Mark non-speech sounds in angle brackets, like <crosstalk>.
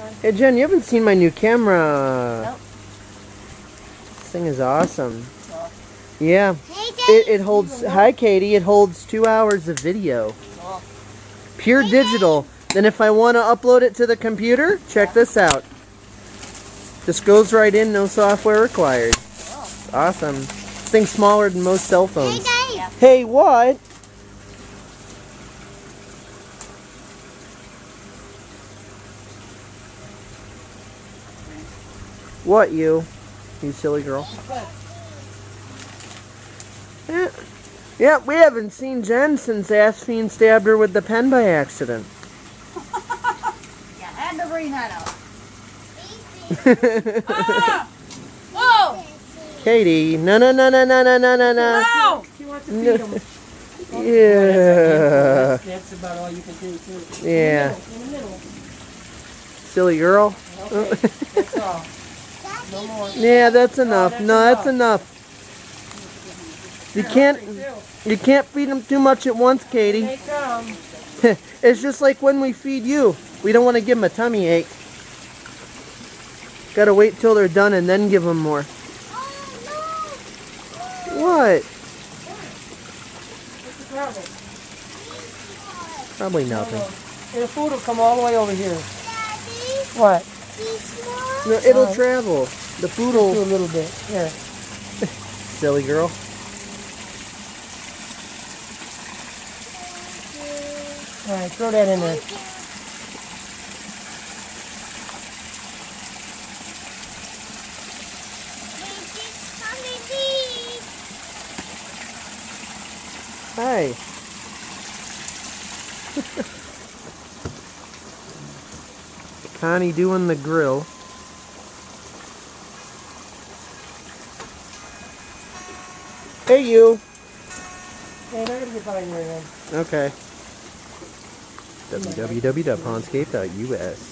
time? Hey Jen, you haven't seen my new camera. Nope. This thing is awesome. Oh. Yeah. Hey, It, it holds, hi Katie, it holds two hours of video. Oh. Pure digital. Then if I want to upload it to the computer, check this out. Just goes right in, no software required. Oh. Awesome. This thing's smaller than most cell Hey, phones. Yeah. Hey, what? What, you? You silly girl. Yeah. yeah, we haven't seen Jen since Assfiend stabbed her with the pen by accident. <laughs> Yeah, had to bring that out. Katie, <laughs> Ah! Whoa! no, no, no, no, no, no, no, no, no. No! She wants to feed him. <laughs> Yeah, That's about all you can do, too. yeah. In the middle. Silly girl. Okay, that's all. No more. Yeah, that's enough. that's No, that's enough. enough. You can't, you can't feed them too much at once, Katie. They come. <laughs> it's just like when we feed you. We don't want to give them a tummy ache. Gotta wait till they're done and then give them more. What? What's the problem? Probably nothing. And the food will come all the way over here. Daddy, What? No, it'll Alright. travel. The food Do a little bit. Here. <laughs> Silly girl. All right, throw that in there. Hi. <laughs> Connie doing the grill. Hey, you. Hey, they're gonna be fine right now. Okay. www.pondscape.us